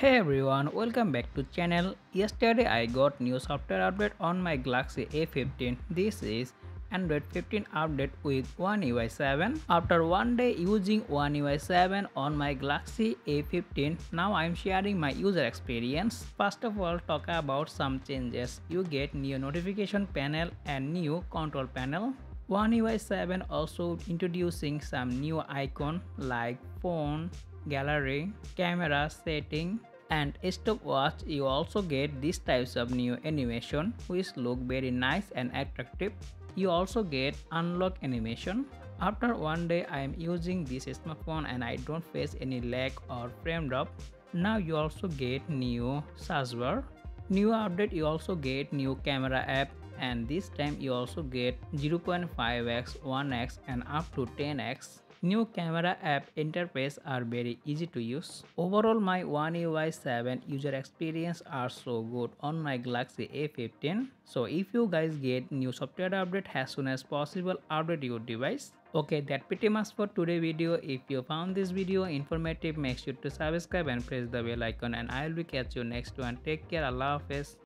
Hey everyone, welcome back to channel. Yesterday I got new software update on my Galaxy A15. This is Android 15 update with One UI 7. After one day using One UI 7 on my Galaxy A15, now I'm sharing my user experience. First of all, talk about some changes. You get new notification panel and new control panel. One UI 7 also introducing some new icon like phone, gallery, camera setting and stopwatch you also get these types of new animation which look very nice and attractive. You also get unlock animation. After one day I am using this smartphone and I don't face any lag or frame drop. Now you also get new bar. New update you also get new camera app and this time you also get 0.5x 1x and up to 10x New camera app interface are very easy to use. Overall my One UI 7 user experience are so good on my Galaxy A15. So if you guys get new software update as soon as possible update your device. Okay that pretty much for today video. If you found this video informative make sure to subscribe and press the bell icon and I will be catch you next one. Take care Allah Hafiz.